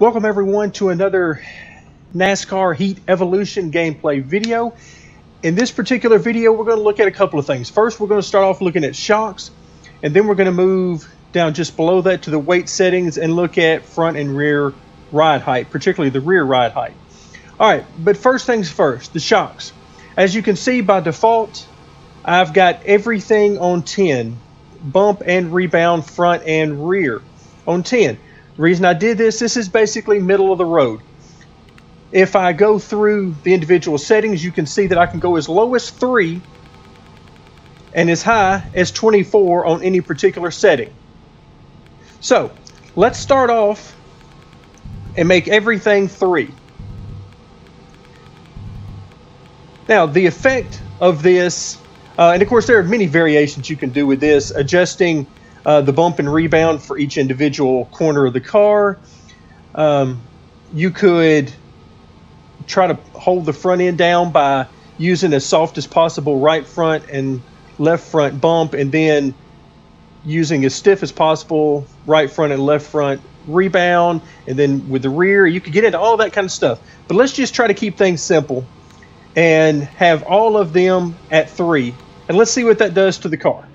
Welcome everyone to another NASCAR Heat Evolution gameplay video. In this particular video, we're going to look at a couple of things. First, we're going to start off looking at shocks, and then we're going to move down just below that to the weight settings and look at front and rear ride height, particularly the rear ride height. All right, but first things first, the shocks. As you can see by default, I've got everything on 10, bump and rebound, front and rear on 10. Reason I did this, this is basically middle of the road. If I go through the individual settings, you can see that I can go as low as 3 and as high as 24 on any particular setting. So, let's start off and make everything 3. Now, the effect of this, uh, and of course there are many variations you can do with this, adjusting uh, the bump and rebound for each individual corner of the car. Um, you could try to hold the front end down by using as soft as possible right front and left front bump, and then using as stiff as possible right front and left front rebound, and then with the rear, you could get into all that kind of stuff. But let's just try to keep things simple and have all of them at three, and let's see what that does to the car.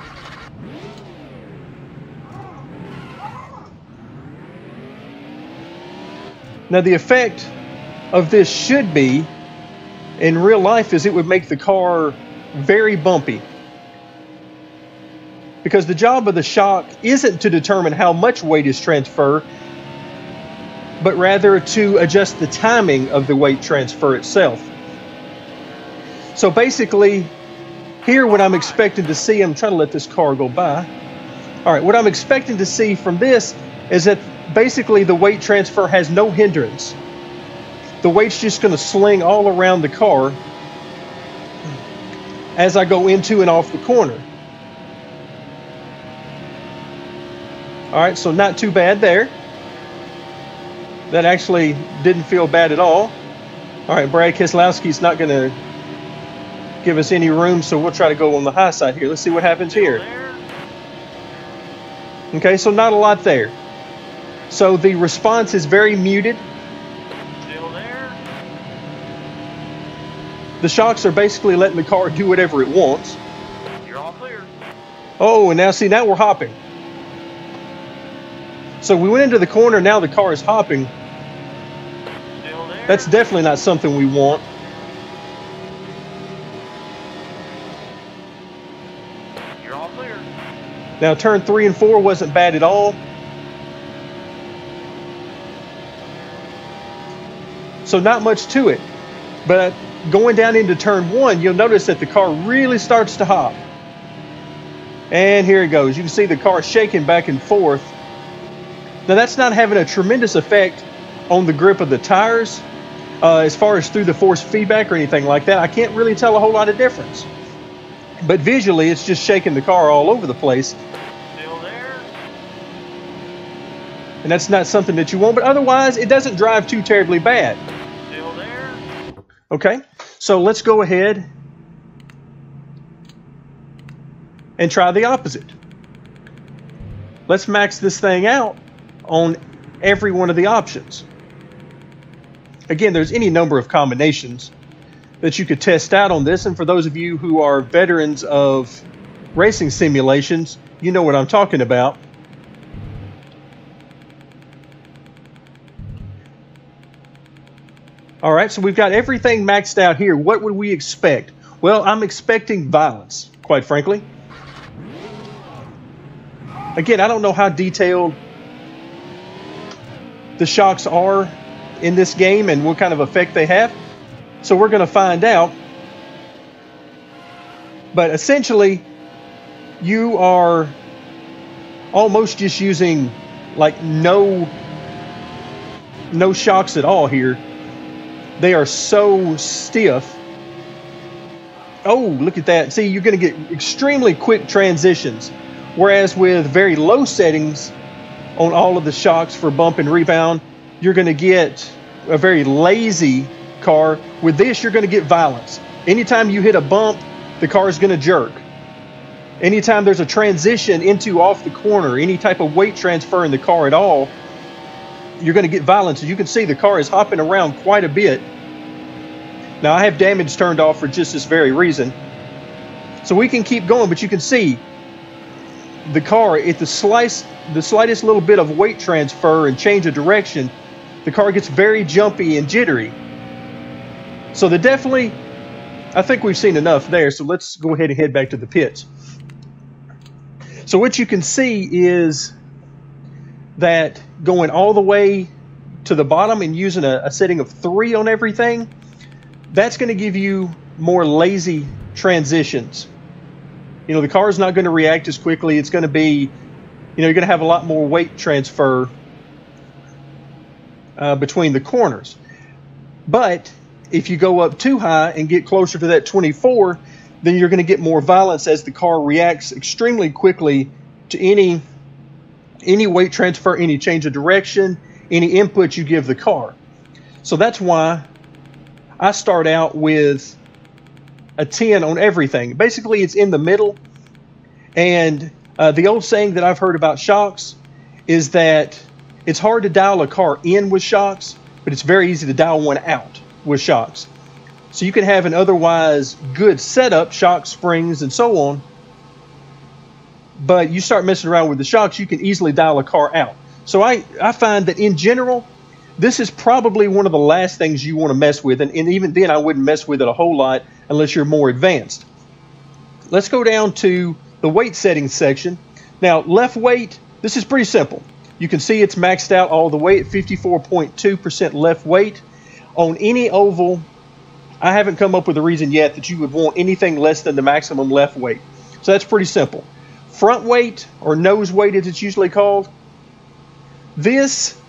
Now, the effect of this should be, in real life, is it would make the car very bumpy. Because the job of the shock isn't to determine how much weight is transferred, but rather to adjust the timing of the weight transfer itself. So basically, here what I'm expecting to see, I'm trying to let this car go by. All right, what I'm expecting to see from this is that basically the weight transfer has no hindrance. The weight's just going to sling all around the car as I go into and off the corner. All right, so not too bad there. That actually didn't feel bad at all. All right, Brad Keselowski's not going to give us any room, so we'll try to go on the high side here. Let's see what happens here. Okay, so not a lot there. So the response is very muted. Still there. The shocks are basically letting the car do whatever it wants. You're all clear. Oh, and now see, now we're hopping. So we went into the corner, now the car is hopping. Still there. That's definitely not something we want. You're all clear. Now turn three and four wasn't bad at all. So not much to it. But going down into turn one, you'll notice that the car really starts to hop. And here it goes. You can see the car shaking back and forth. Now that's not having a tremendous effect on the grip of the tires uh, as far as through the force feedback or anything like that. I can't really tell a whole lot of difference. But visually, it's just shaking the car all over the place. Still there. And that's not something that you want. But otherwise, it doesn't drive too terribly bad. Okay, so let's go ahead and try the opposite. Let's max this thing out on every one of the options. Again, there's any number of combinations that you could test out on this, and for those of you who are veterans of racing simulations, you know what I'm talking about. All right, so we've got everything maxed out here. What would we expect? Well, I'm expecting violence, quite frankly. Again, I don't know how detailed the shocks are in this game and what kind of effect they have. So we're going to find out. But essentially, you are almost just using like no no shocks at all here they are so stiff. Oh, look at that. See, you're going to get extremely quick transitions. Whereas with very low settings on all of the shocks for bump and rebound, you're going to get a very lazy car. With this, you're going to get violence. Anytime you hit a bump, the car is going to jerk. Anytime there's a transition into off the corner, any type of weight transfer in the car at all, you're going to get violence. As you can see, the car is hopping around quite a bit. Now, I have damage turned off for just this very reason. So we can keep going, but you can see the car, at the, slice, the slightest little bit of weight transfer and change of direction, the car gets very jumpy and jittery. So the definitely, I think we've seen enough there. So let's go ahead and head back to the pits. So what you can see is that going all the way to the bottom and using a, a setting of three on everything, that's going to give you more lazy transitions. You know, the car is not going to react as quickly. It's going to be, you know, you're going to have a lot more weight transfer uh, between the corners. But if you go up too high and get closer to that 24, then you're going to get more violence as the car reacts extremely quickly to any any weight transfer, any change of direction, any input you give the car. So that's why I start out with a 10 on everything. Basically, it's in the middle. And uh, the old saying that I've heard about shocks is that it's hard to dial a car in with shocks, but it's very easy to dial one out with shocks. So you can have an otherwise good setup, shock springs, and so on. But you start messing around with the shocks, you can easily dial a car out. So I, I find that in general, this is probably one of the last things you want to mess with. And, and even then, I wouldn't mess with it a whole lot unless you're more advanced. Let's go down to the weight settings section. Now, left weight, this is pretty simple. You can see it's maxed out all the way at 54.2% left weight. On any oval, I haven't come up with a reason yet that you would want anything less than the maximum left weight. So that's pretty simple. Front weight, or nose weight as it's usually called, this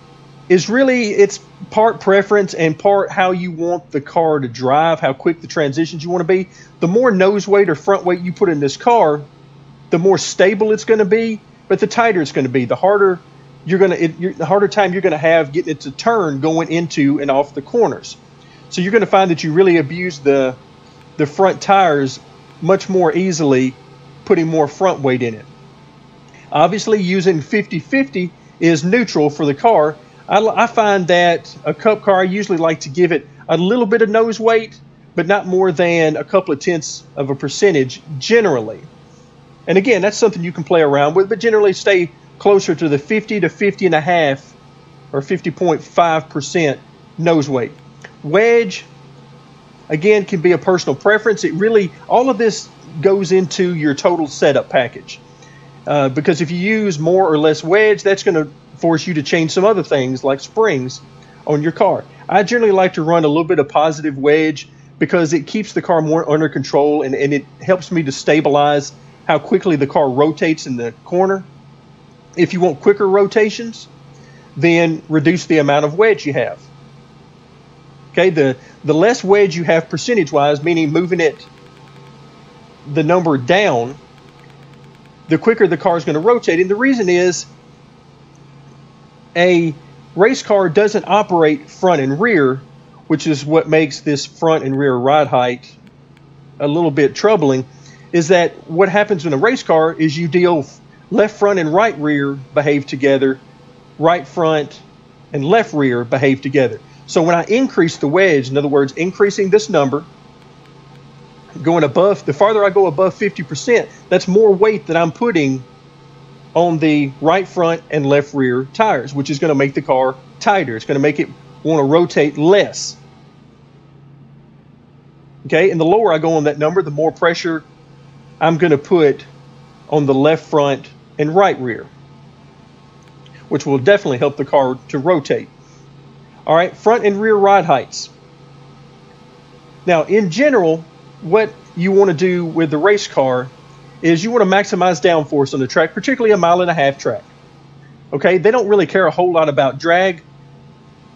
is really it's part preference and part how you want the car to drive, how quick the transitions you want to be. The more nose weight or front weight you put in this car, the more stable it's going to be, but the tighter it's going to be. The harder you're going to, the harder time you're going to have getting it to turn going into and off the corners. So you're going to find that you really abuse the the front tires much more easily, putting more front weight in it. Obviously, using 50-50 is neutral for the car I, I find that a cup car, I usually like to give it a little bit of nose weight, but not more than a couple of tenths of a percentage generally. And again, that's something you can play around with, but generally stay closer to the 50 to 50 and a half or 50.5% nose weight. Wedge, again, can be a personal preference. It really, all of this goes into your total setup package. Uh, because if you use more or less wedge, that's going to force you to change some other things like springs on your car. I generally like to run a little bit of positive wedge because it keeps the car more under control and, and it helps me to stabilize how quickly the car rotates in the corner. If you want quicker rotations, then reduce the amount of wedge you have. Okay, the, the less wedge you have percentage wise, meaning moving it the number down, the quicker the car is going to rotate. And the reason is a race car doesn't operate front and rear, which is what makes this front and rear ride height a little bit troubling, is that what happens in a race car is you deal left front and right rear behave together, right front and left rear behave together. So when I increase the wedge, in other words, increasing this number, going above, the farther I go above 50%, that's more weight that I'm putting on the right front and left rear tires, which is going to make the car tighter. It's going to make it want to rotate less. Okay, and the lower I go on that number, the more pressure I'm going to put on the left front and right rear, which will definitely help the car to rotate. All right, front and rear ride heights. Now, in general, what you want to do with the race car is you want to maximize downforce on the track, particularly a mile and a half track. Okay, they don't really care a whole lot about drag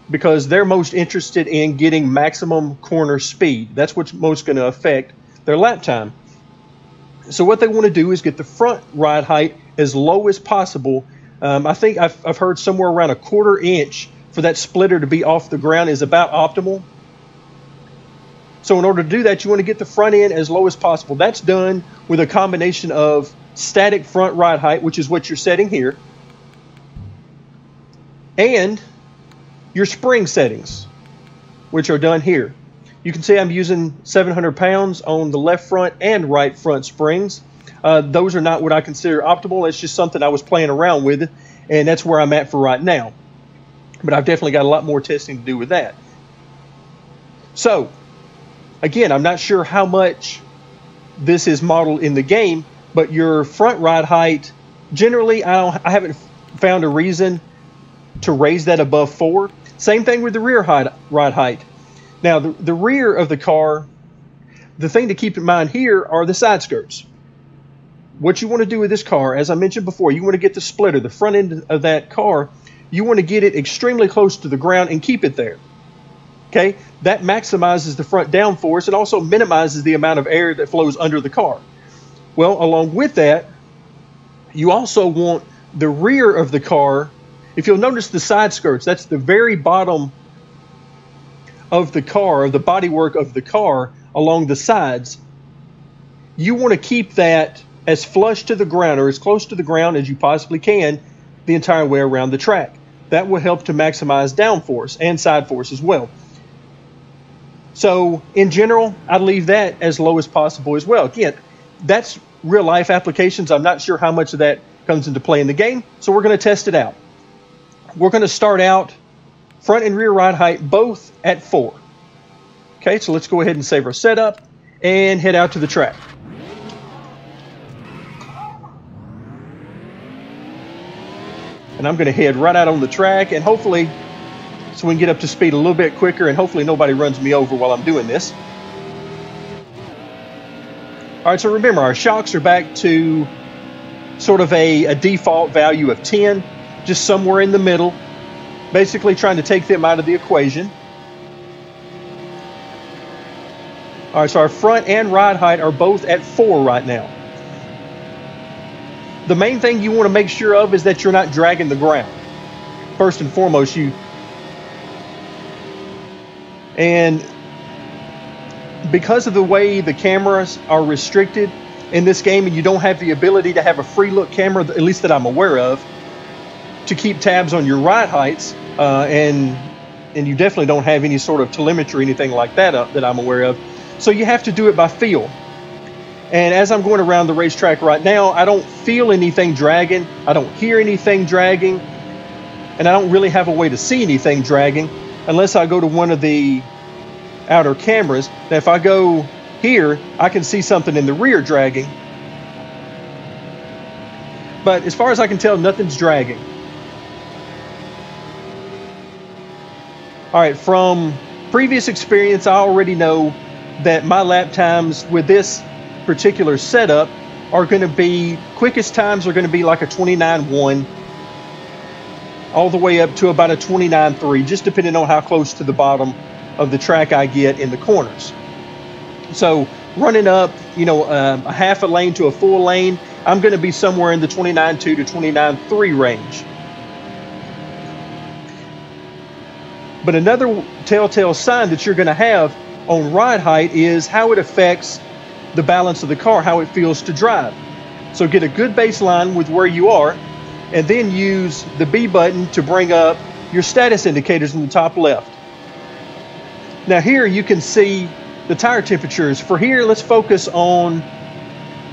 because they're most interested in getting maximum corner speed. That's what's most going to affect their lap time. So what they want to do is get the front ride height as low as possible. Um, I think I've, I've heard somewhere around a quarter inch for that splitter to be off the ground is about optimal. So in order to do that, you want to get the front end as low as possible. That's done with a combination of static front ride height, which is what you're setting here, and your spring settings, which are done here. You can see I'm using 700 pounds on the left front and right front springs. Uh, those are not what I consider optimal. It's just something I was playing around with, and that's where I'm at for right now. But I've definitely got a lot more testing to do with that. So, again, I'm not sure how much this is modeled in the game, but your front ride height, generally, I don't, I haven't found a reason to raise that above four. Same thing with the rear ride height. Now, the, the rear of the car, the thing to keep in mind here are the side skirts. What you want to do with this car, as I mentioned before, you want to get the splitter, the front end of that car, you want to get it extremely close to the ground and keep it there. Okay, that maximizes the front downforce and also minimizes the amount of air that flows under the car. Well, along with that, you also want the rear of the car. If you'll notice the side skirts, that's the very bottom of the car, of the bodywork of the car along the sides. You want to keep that as flush to the ground or as close to the ground as you possibly can the entire way around the track. That will help to maximize downforce and side force as well. So, in general, I'd leave that as low as possible as well. Again, that's real life applications. I'm not sure how much of that comes into play in the game, so we're going to test it out. We're going to start out front and rear ride height both at 4. Okay, so let's go ahead and save our setup and head out to the track. And I'm going to head right out on the track and hopefully so we can get up to speed a little bit quicker and hopefully nobody runs me over while I'm doing this. All right, so remember our shocks are back to sort of a, a default value of 10, just somewhere in the middle, basically trying to take them out of the equation. All right, so our front and ride height are both at 4 right now. The main thing you want to make sure of is that you're not dragging the ground. First and foremost, you and because of the way the cameras are restricted in this game, and you don't have the ability to have a free look camera, at least that I'm aware of, to keep tabs on your ride heights, uh, and and you definitely don't have any sort of telemetry, anything like that uh, that I'm aware of. So you have to do it by feel. And as I'm going around the racetrack right now, I don't feel anything dragging. I don't hear anything dragging. And I don't really have a way to see anything dragging unless I go to one of the outer cameras. Now, if I go here, I can see something in the rear dragging. But as far as I can tell, nothing's dragging. All right, from previous experience, I already know that my lap times with this particular setup are going to be quickest times are going to be like a 29.1 all the way up to about a 29.3, just depending on how close to the bottom of the track I get in the corners. So running up, you know, uh, a half a lane to a full lane, I'm going to be somewhere in the 29.2 to 29.3 range. But another telltale sign that you're going to have on ride height is how it affects the balance of the car, how it feels to drive. So get a good baseline with where you are and then use the B button to bring up your status indicators in the top left. Now here you can see the tire temperatures. For here, let's focus on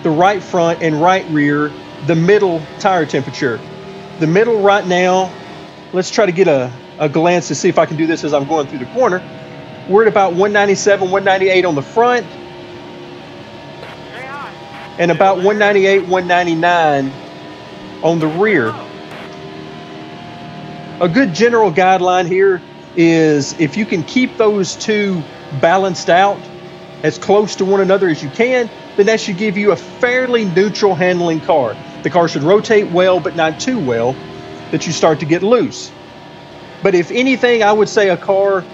the right front and right rear, the middle tire temperature. The middle right now, let's try to get a, a glance to see if I can do this as I'm going through the corner. We're at about 197, 198 on the front, and about 198, 199 on the rear. A good general guideline here is if you can keep those two balanced out as close to one another as you can, then that should give you a fairly neutral handling car. The car should rotate well, but not too well, that you start to get loose. But if anything, I would say a car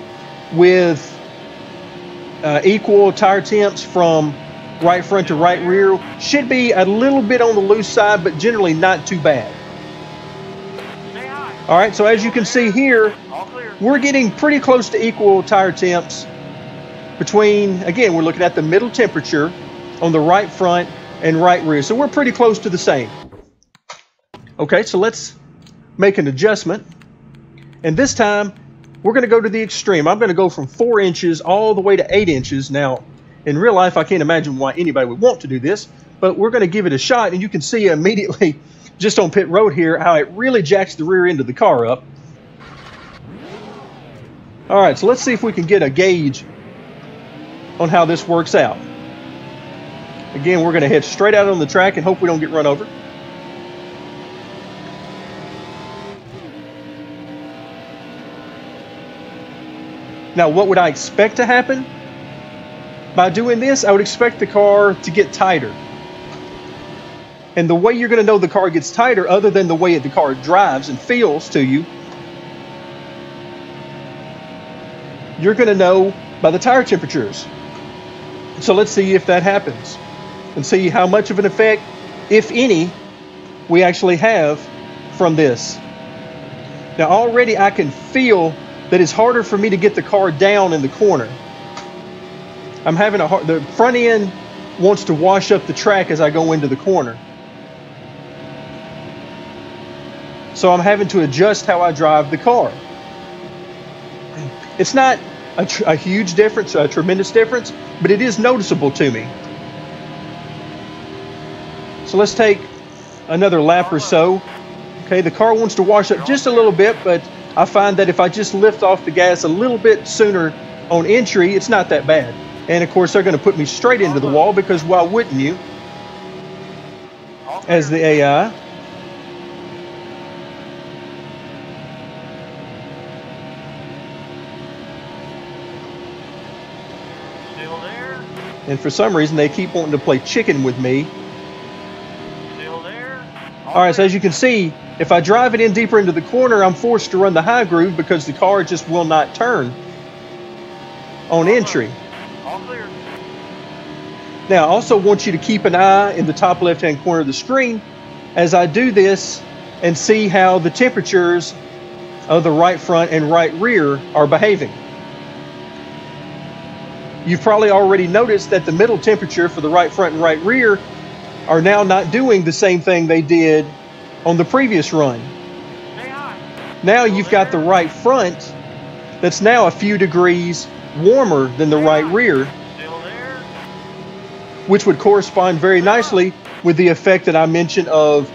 with uh, equal tire temps from right front to right rear should be a little bit on the loose side, but generally not too bad. All right, so as you can see here, we're getting pretty close to equal tire temps between, again, we're looking at the middle temperature on the right front and right rear. So we're pretty close to the same. Okay, so let's make an adjustment. And this time, we're going to go to the extreme. I'm going to go from 4 inches all the way to 8 inches. Now, in real life, I can't imagine why anybody would want to do this, but we're going to give it a shot, and you can see immediately, just on pit road here, how it really jacks the rear end of the car up. All right, so let's see if we can get a gauge on how this works out. Again, we're going to head straight out on the track and hope we don't get run over. Now, what would I expect to happen? By doing this, I would expect the car to get tighter. And the way you're going to know the car gets tighter, other than the way the car drives and feels to you, you're going to know by the tire temperatures. So let's see if that happens and see how much of an effect, if any, we actually have from this. Now already I can feel that it's harder for me to get the car down in the corner. I'm having a hard, the front end wants to wash up the track as I go into the corner. So I'm having to adjust how I drive the car. It's not a, tr- a huge difference, a tremendous difference, but it is noticeable to me. So let's take another lap or so. Okay, the car wants to wash up just a little bit, but I find that if I just lift off the gas a little bit sooner on entry, it's not that bad. And of course, they're going to put me straight into the wall because why wouldn't you? As the AI. Still there? And for some reason, they keep wanting to play chicken with me. Still there? All right, so as you can see, if I drive it in deeper into the corner, I'm forced to run the high groove because the car just will not turn on entry. Now, I also want you to keep an eye in the top left-hand corner of the screen as I do this and see how the temperatures of the right front and right rear are behaving. You've probably already noticed that the middle temperature for the right front and right rear are now not doing the same thing they did on the previous run. Now you've got the right front that's now a few degrees warmer than the right rear? Which would correspond very nicely with the effect that I mentioned of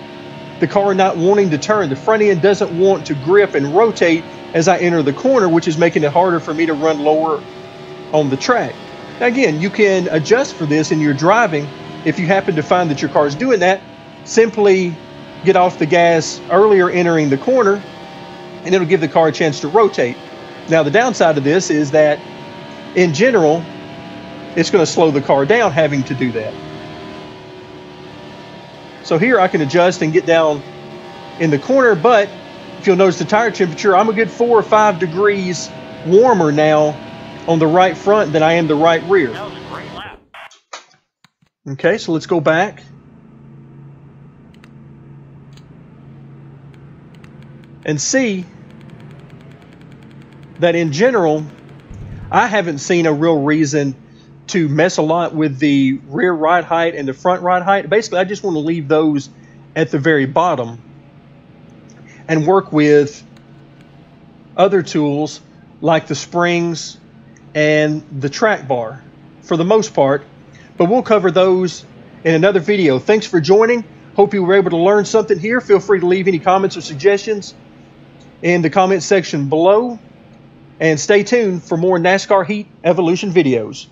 the car not wanting to turn. The front end doesn't want to grip and rotate as I enter the corner, which is making it harder for me to run lower on the track. Now, again, you can adjust for this in your driving. If you happen to find that your car is doing that, simply get off the gas earlier entering the corner, and it'll give the car a chance to rotate. Now, the downside of this is that, in general, it's going to slow the car down having to do that. So here I can adjust and get down in the corner, but if you'll notice the tire temperature, I'm a good four or five degrees warmer now on the right front than I am the right rear. That was a great lap. Okay, so let's go back. And see that in general, I haven't seen a real reason to mess a lot with the rear ride height and the front ride height. Basically, I just want to leave those at the very bottom and work with other tools like the springs and the track bar for the most part. But we'll cover those in another video. Thanks for joining. Hope you were able to learn something here. Feel free to leave any comments or suggestions in the comment section below. And stay tuned for more NASCAR Heat Evolution videos.